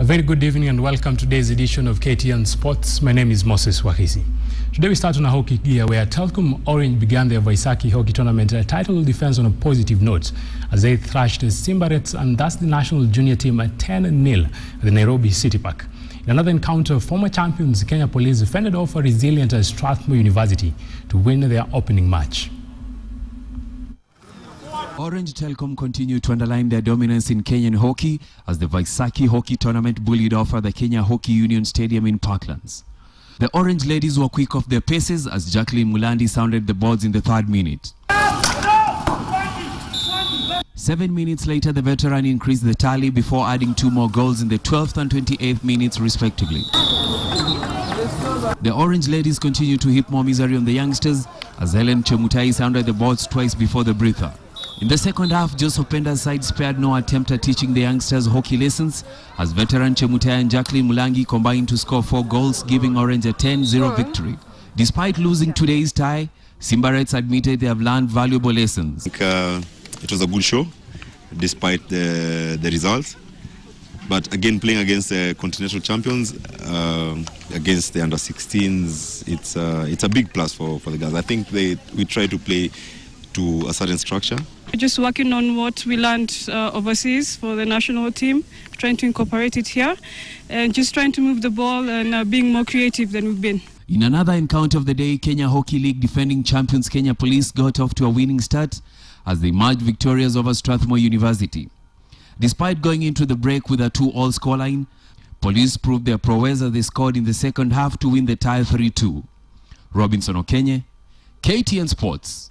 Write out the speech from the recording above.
A very good evening and welcome to today's edition of KTN Sports. My name is Moses Wahisi. Today we start on a hockey gear where Telkom Orange began their Vaisakhi hockey tournament a title defense on a positive note as they thrashed the Simbarets and thus the national junior team at 10-0 at the Nairobi City Park. In another encounter, former champions Kenya Police fended off a resilient Strathmore University to win their opening match. Orange Telkom continued to underline their dominance in Kenyan hockey as the Vaisakhi hockey tournament bullied off at the Kenya Hockey Union Stadium in Parklands. The Orange ladies were quick off their paces as Jacqueline Mulandi sounded the boards in the third minute. Seven minutes later, the veteran increased the tally before adding two more goals in the 12th and 28th minutes respectively. The Orange ladies continued to heap more misery on the youngsters as Helen Chemutai sounded the boards twice before the breather. In the second half, Jos Openda's side spared no attempt at teaching the youngsters hockey lessons as veteran Chemutai and Jacqueline Mulangi combined to score four goals, giving Orange a 10-0 victory. Despite losing today's tie, Simba Simbarets admitted they have learned valuable lessons. think uh, it was a good show despite the, the results. But again, playing against the continental champions, uh, against the under 16s, it's, uh, it's a big plus for, for the guys. I think they, we try to play to a certain structure. Just working on what we learned uh, overseas for the national team, trying to incorporate it here, and just trying to move the ball and uh, being more creative than we've been. In another encounter of the day, Kenya Hockey League defending champions Kenya Police got off to a winning start as they emerged victorious over Strathmore University. Despite going into the break with a two-all scoreline, Police proved their prowess as they scored in the second half to win the tie 3-2. Robinson Okenye, KTN Sports.